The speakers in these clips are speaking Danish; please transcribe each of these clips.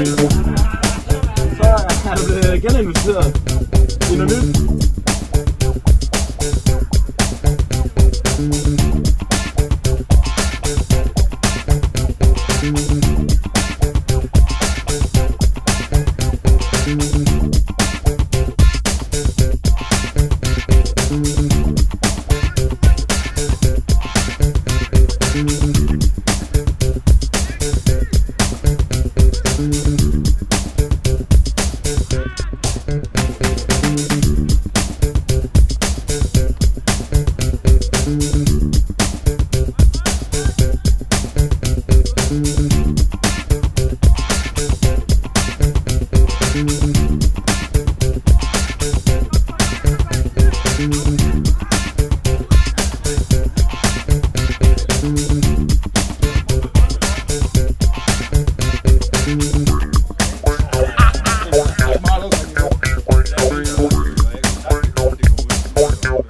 Så er du blevet øh, geninvesteret i noget nyt.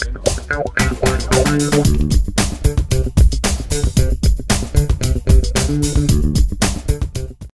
Out and find the way.